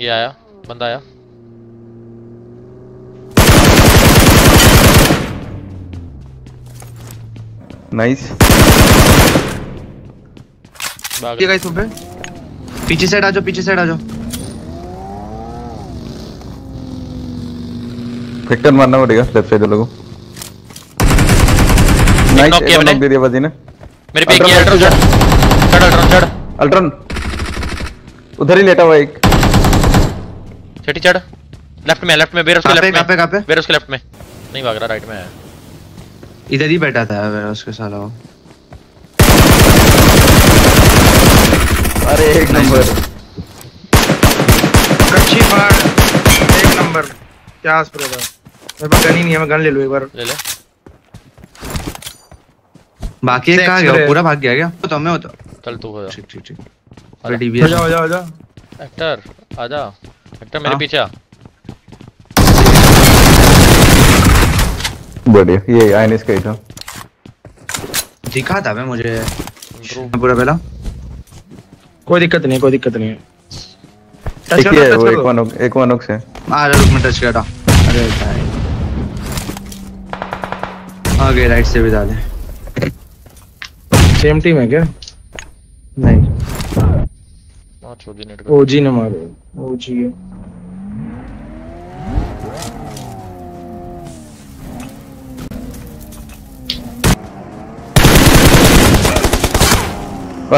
ये आया बंदा आया। नाइस ये गाइस पे पीछे साइड आ जाओ पीछे साइड आ जाओ। वेक्टर मारना पड़ेगा लेफ़्ट साइड लोगों नाइस knock किया मैंने। दे दिया बाजी ने। मेरे पे एक अल्ट्रा चढ़ चढ़ अल्ट्रा चढ़। अल्ट्रन उधर ही लेटा हुआ एक। छठी चढ़। लेफ़्ट में लेफ़्ट में बेर उसके कहाँ पे लेफ़्ट पे में। कहाँ पे बेर उसके लेफ़्ट में। नहीं भाग रहा राइट में है। इधर ही बैठा था यार उसके साला अरे एक नंबर। कच्ची फाड़ एक नंबर। क्या स्प्रे था मेरे पास गन ही नहीं है मैं गन ले लूँ एक बार। ले ले। बाकी एक कहाँ गया? पूरा भाग गया क्या? तो मैं होता चल तू हो जा। ठीक ठीक ठीक। अरे हो डीबीएस जाओ हो जाओ हो जाओ। एक्टर आजा एक्टर मेरे। पीछे आ बढ़िया ये आयनिस का ही था दिखा था मैं मुझे पूरा पहला कोई दिक्कत नहीं कोई दिक्कत नहीं है टच कर है वो एक दो वनोक एक वनोक से आ रहा रुक मैं टच कर रहा अरे भाई आगे राइट से भी डाले सेम टीम है क्या नहीं हाँ छोड़ नेट ओजी ने मारो। ओजी है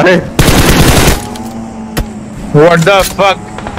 अरे। What the fuck